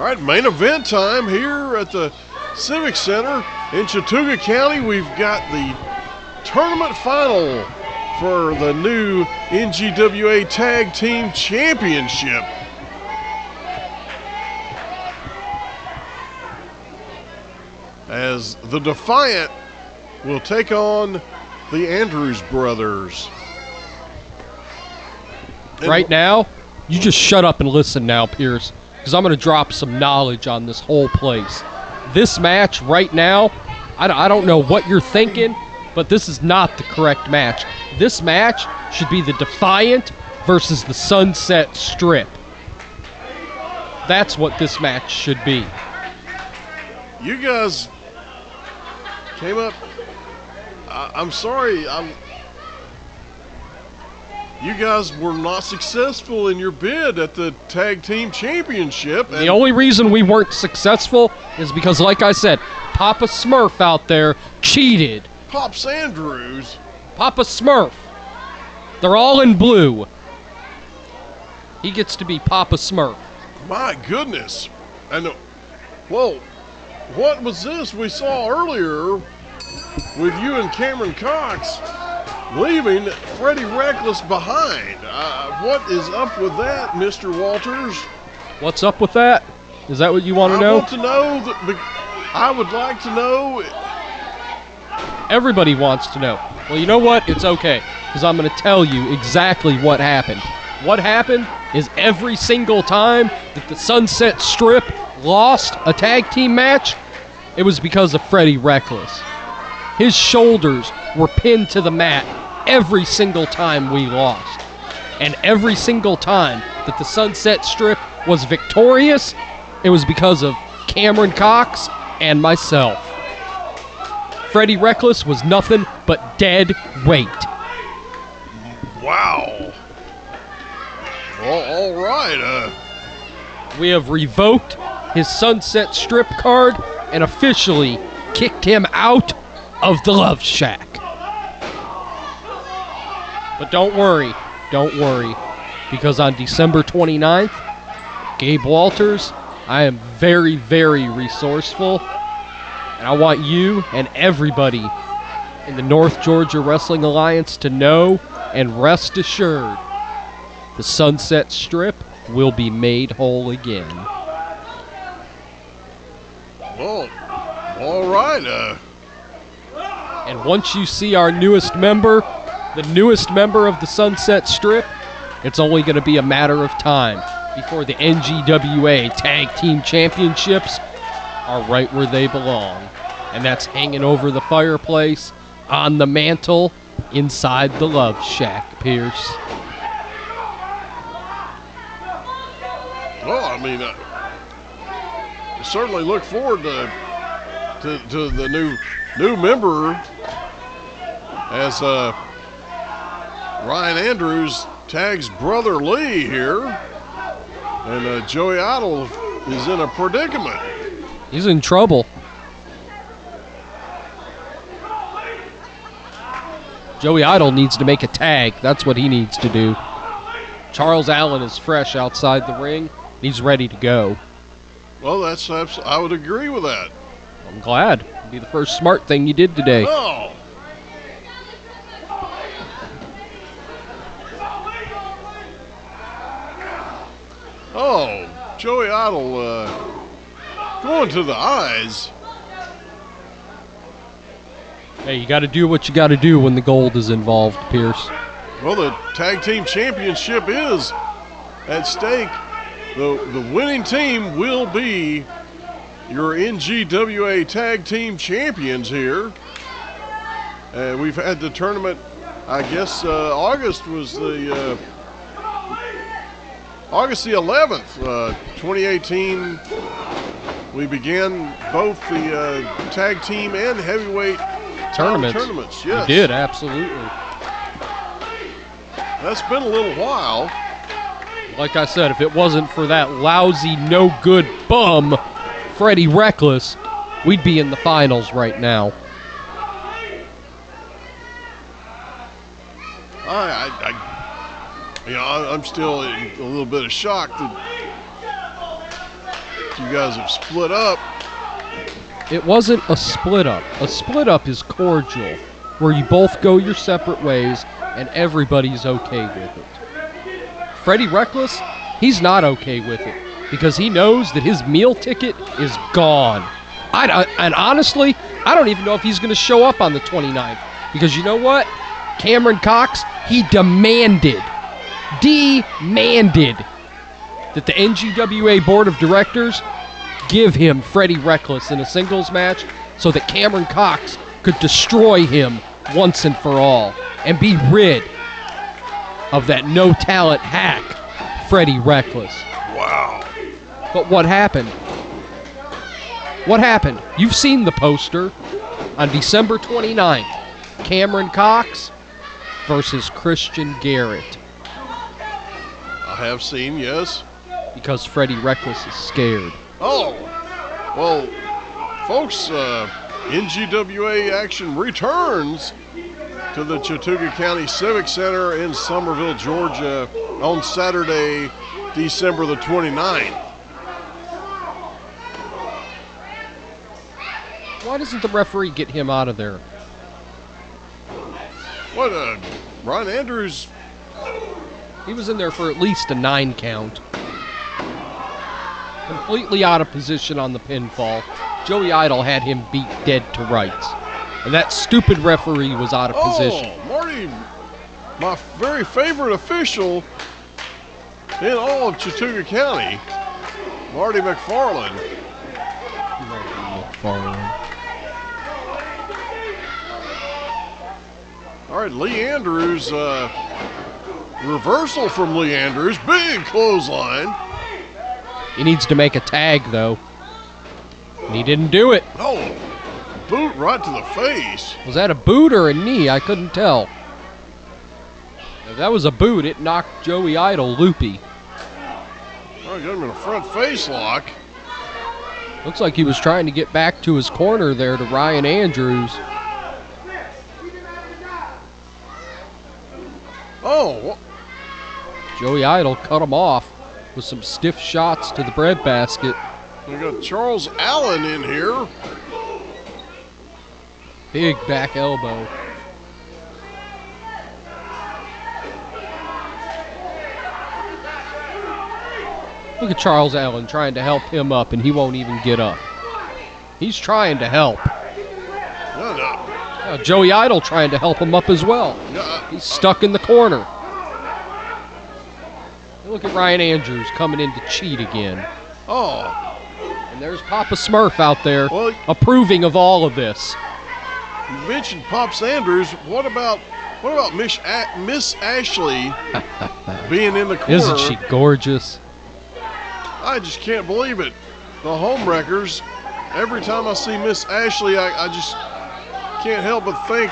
All right, main event time here at the Civic Center in Chattooga County. We've got the tournament final for the new NGWA Tag Team Championship. As the Defyent will take on the Andrews brothers. And- Right now, you just shut up and listen now, Pierce, because I'm going to drop some knowledge on this whole place. This match right now, I, don't- know what you're thinking, but this is not the correct match. This match should be the Defyent versus the Sunset Strip. That's what this match should be. you guys came up. I, I'm sorry. I'm. You guys were not successful in your bid at the tag team championship. The only reason we weren't successful is because, like I said, Papa Smurf out there cheated. Pops Andrews. Papa Smurf. They're all in blue. He gets to be Papa Smurf. My goodness. And uh, whoa, what was this we saw earlier with you and Cameron Cox leaving Freddie Reckless behind? Uh, what is up with that, Mr. Walters? What's up with that? Is that what you want to I know? I want to know. That I would like to know. Everybody wants to know. Well, you know what? It's okay because I'm going to tell you exactly what happened. What happened is every single time that the Sunset Strip lost a tag team match, it was because of Freddie Reckless. His shoulders were pinned to the mat every single time we lost. And every single time that the Sunset Strip was victorious, it was because of Cameron Cox and myself. Freddie Reckless was nothing but dead weight. Wow. Well, all right. Uh, We have revoked his Sunset Strip card and officially kicked him out of the Love Shack. But don't worry, don't worry, because on December 29th, Gabe Walters, I am very, very resourceful, and I want you and everybody in the North Georgia Wrestling Alliance to know and rest assured the Sunset Strip will be made whole again. well, all right. Uh, And once you see our newest member, the newest member of the Sunset Strip, it's only going to be a matter of time before the NGWA Tag Team Championships are right where they belong. And that's hanging over the fireplace, on the mantle, inside the Love Shack, Pierce. well, I mean, uh, I certainly look forward to, to to the new new member as uh, Ryan Andrews tags brother Lee here, and uh, Joey Idol is in a predicament. He's in trouble. Joey Idol needs to make a tag. That's what he needs to do. Charles Allen is fresh outside the ring. He's ready to go. Well, that's, that's I would agree with that. I'm glad. It'll be the first smart thing you did today. Oh. Joey Idol uh, going to the eyes. Hey, you got to do what you got to do when the gold is involved, Pierce. Well, the tag team championship is at stake. The the winning team will be your NGWA tag team champions here. And we've had the tournament. I guess uh, August was the uh, August the 11th, uh, 2018. We began both the uh, tag team and heavyweight Tournaments. Tournaments, yes. did, absolutely. That's been a little while. Like I said, if it wasn't for that lousy, no good bum, Freddie Reckless, we'd be in the finals right now. I, I, I you know, I- I'm still in a little bit of shock that you guys have split up. It wasn't a split up. A split up is cordial, where you both go your separate ways and everybody's okay with it. Freddie Reckless, he's not okay with it because he knows that his meal ticket is gone. I, I- and honestly, I don't even know if he's going to show up on the 29th because you know what? Cameron Cox, he demanded, demanded that the NGWA Board of Directors give him Freddie Reckless in a singles match so that Cameron Cox could destroy him once and for all and be rid of that no talent hack, Freddie Reckless. Wow. But what happened? What happened? You've seen the poster on December 29th. Cameron Cox versus Christian Garrett have seen, yes. because Freddie Reckless is scared. Oh, well, folks, uh, NGWA action returns to the Chattooga County Civic Center in Summerville, Georgia on Saturday, December the 29th. Why doesn't the referee get him out of there? What, uh, Ron Andrews, He was in there for at least a nine count. Completely out of position on the pinfall. Joey Idol had him beat dead to rights. And that stupid referee was out of position. oh, Marty, my very favorite official in all of Chattooga County, Marty McFarland. All right, Lee Andrews, uh, reversal from Lee Andrews, big clothesline. He needs to make a tag, though. And he didn't do it. Oh, boot right to the face. Was that a boot or a knee? I couldn't tell. If that was a boot, it knocked Joey Idol loopy. Right, got him in a front face lock. Looks like he was trying to get back to his corner there to Ryan Andrews. Oh, Joey Idol cut him off with some stiff shots to the breadbasket. we got Charles Allen in here. Big back elbow. Look at Charles Allen trying to help him up, and he won't even get up. He's trying to help. No, no. Uh, Joey Idol trying to help him up as well. no uh, He's stuck in the corner. Look at Ryan Andrews coming in to cheat again. oh, And there's Papa Smurf out there Well- approving of all of this. you mentioned Pops Andrews. What about what about Miss A- Miss Ashley being in the corner? Isn't she gorgeous? I just can't believe it. The homewreckers. Every time I see Miss Ashley, I, I just can't help but think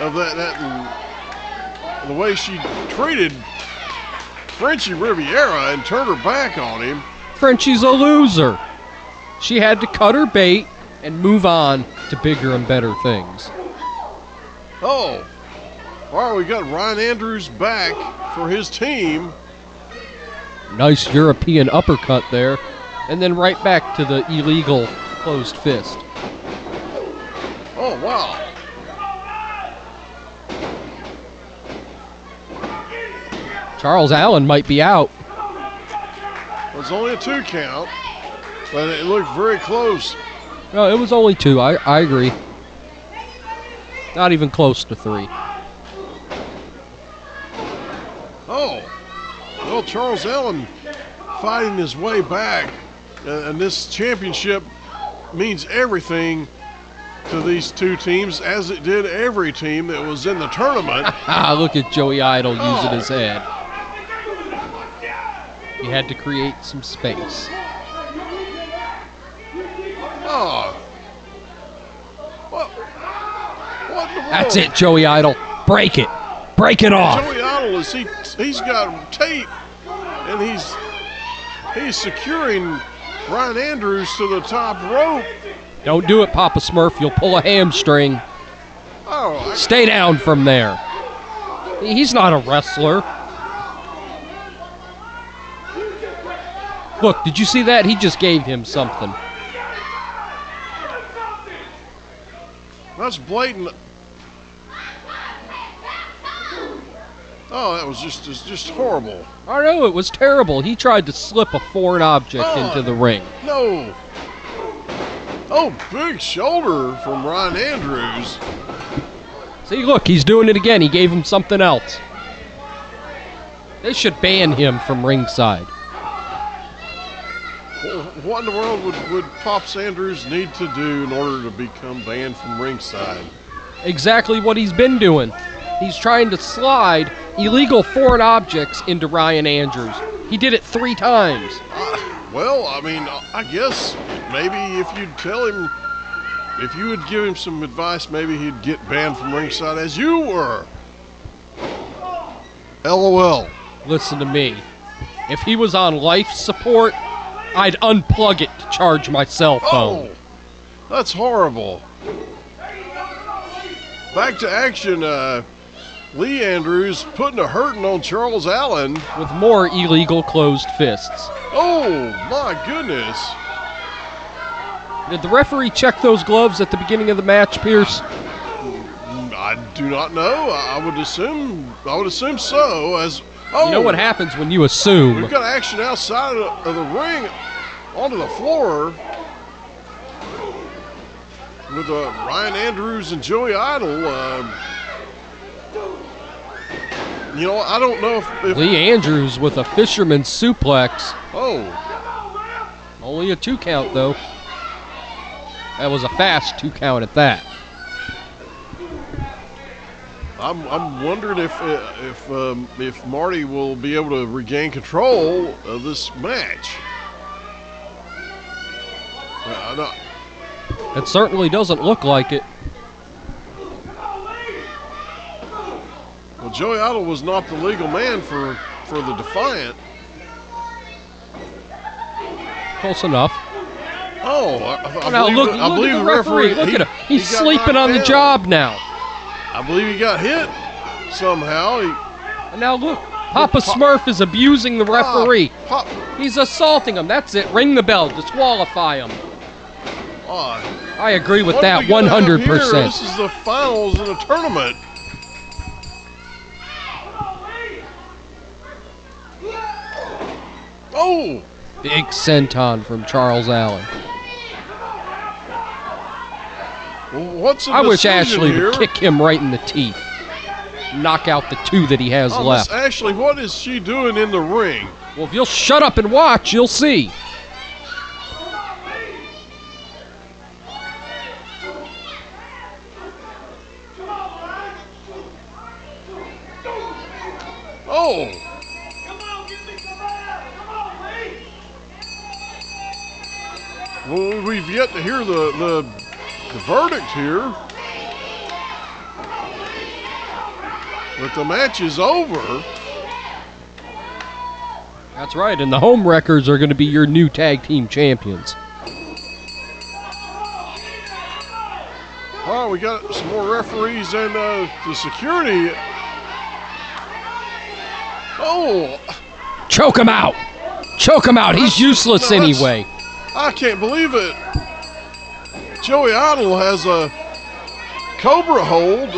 of that that the way she treated Frenchie Riviera and turned her back on him. Frenchie's a loser. She had to cut her bait and move on to bigger and better things. Oh, all right, we got Ryan Andrews back for his team. Nice European uppercut there. And then right back to the illegal closed fist. Oh wow. Charles Allen might be out. It was only a two count, but it looked very close. No, it was only two. I, I agree. Not even close to three. Oh, well, Charles Allen fighting his way back, uh, and this championship means everything to these two teams, as it did every team that was in the tournament. Ah, look at Joey Idol using Oh. his head. He had to create some space. Oh, what? What in the world? That's it, Joey Idol. Break it. Break it off. Joey Idol is he? He's got tape, and he's he's securing Ryan Andrews to the top rope. Don't do it, Papa Smurf. You'll pull a hamstring. Oh, Stay down from there. He's not a wrestler. Look, did you see that? He just gave him something. That's blatant. Oh, that was just just, just horrible. I know it was terrible. He tried to slip a foreign object Oh. into the ring. No. Oh, big shoulder from Ryan Andrews. See, look, he's doing it again. He gave him something else. They should ban him from ringside. Wh- What in the world would, would Pops Andrews need to do in order to become banned from ringside? Exactly what he's been doing. He's trying to slide illegal foreign objects into Ryan Andrews. He did it three times. Uh, well, I mean, I guess maybe if you'd tell him, if you would give him some advice, maybe he'd get banned from ringside as you were. LOL. Listen to me. If he was on life support, I'd unplug it to charge my cell phone. Oh, that's horrible. Back to action. Uh, Lee Andrews putting a hurting on Charles Allen. With more illegal closed fists. Oh my goodness. Did the referee check those gloves at the beginning of the match, Pierce? I do not know. I I would assume. I would assume so. As oh, You know what happens when you assume. We've got action outside of the, ring, onto the floor, with uh, Ryan Andrews and Joey Idol. Uh, you know, I don't know if, if Lee Andrews with a fisherman's suplex. oh, Only a two count, though. That was a fast two count at that. I'm I'm wondering if uh, if um, if Marty will be able to regain control of this match. Uh, don't- It certainly doesn't look like it. Well, Joey Idol was not the legal man for for the Defyent. Close enough. Oh, I, I, now believe, look, I look believe at the referee. referee. Look he- at him. He's he sleeping on the job now. I believe he got hit somehow. He, now look, Papa Pop- Smurf is abusing the referee. Pop, He's assaulting him. That's it. Ring the bell. Disqualify him. pop, I agree with that are we gonna have here? 100%. This is the finals in a tournament. Oh, Big senton from Charles Allen. well, what's I wish Ashley here? would kick him right in the teeth. Knock out the two that he has Oh, Miss left. Ashley, what is she doing in the ring? Well, if you'll shut up and watch, you'll see. Oh, well, we've yet to hear the, the verdict here. But the match is over. That's right, and the home wreckers are going to be your new tag team champions. Oh, we got some more referees and uh, the security. Oh, Choke him out! Choke him out! He's useless no, anyway. I can't believe it. Joey Idol has a Cobra hold.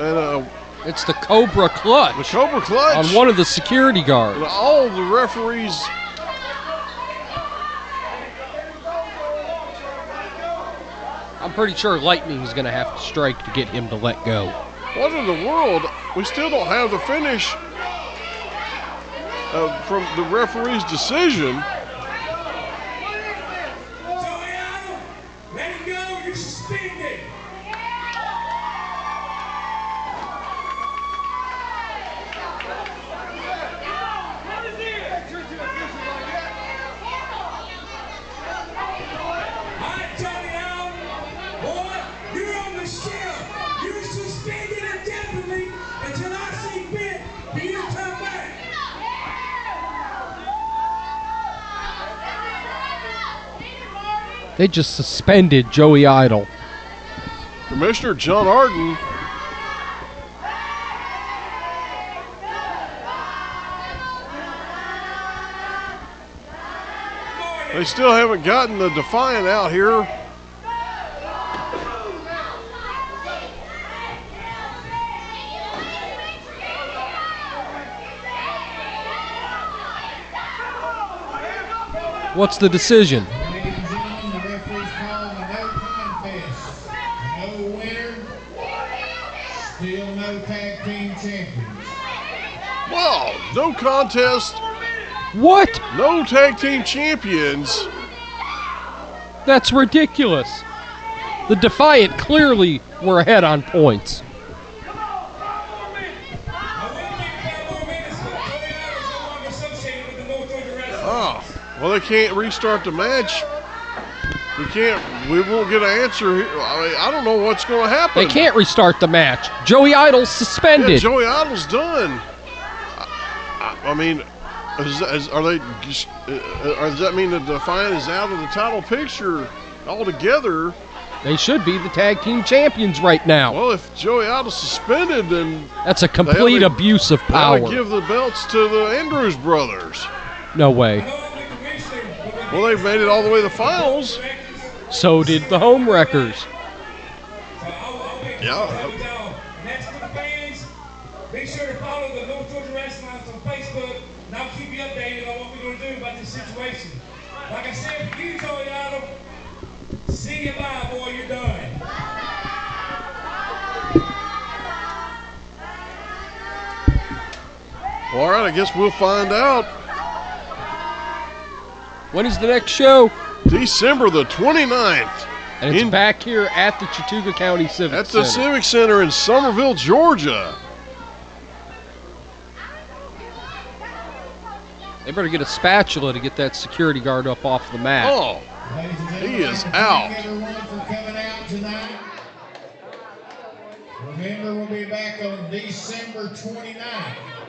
And uh, It's the Cobra clutch. the Cobra Clutch. on one of the security guards. And all the referees. I'm pretty sure Lightning's going to have to strike to get him to let go. What in the world? We still don't have the finish uh, from the referee's decision. They just suspended Joey Idol. Commissioner John Arden. They still haven't gotten the Defyent out here. What's the decision? Contest, What? no tag team champions. That's ridiculous. The Defyent clearly were ahead on points. Now, wait a minute, five more minutes. Joey Adams no longer associated with the North Georgia Wrestling. Oh, well, they can't restart the match. We can't. We won't get an answer. Here. I, mean, I don't know what's going to happen. They can't restart the match. Joey Idol's Yeah, suspended. Joey Idol's done. I, mean, is, is, are they? Uh, uh, does that mean that the Defyent is out of the title picture altogether? They should be the tag team champions right now. Well, if Joey Idol's suspended, then That's a complete they- abuse of they power. to give the belts to the Andrews brothers. No way. I know I'm the commissioner, but when Well, they've made it all the way to the finals. So did the home wreckers. so I'll, I'll make Yeah. See you bye, boy. You're done. All right, I guess we'll find out When is the next show? December the 29th And it's In- back here at the Chattooga County Civic Center. at the Center. Civic Center in Summerville, Georgia. They better get a spatula to get that security guard up off the mat. Oh, Ladies and He is I'd like to thank out. Everyone for coming out tonight. Remember, we'll be back on December 29th.